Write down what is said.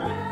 Bye.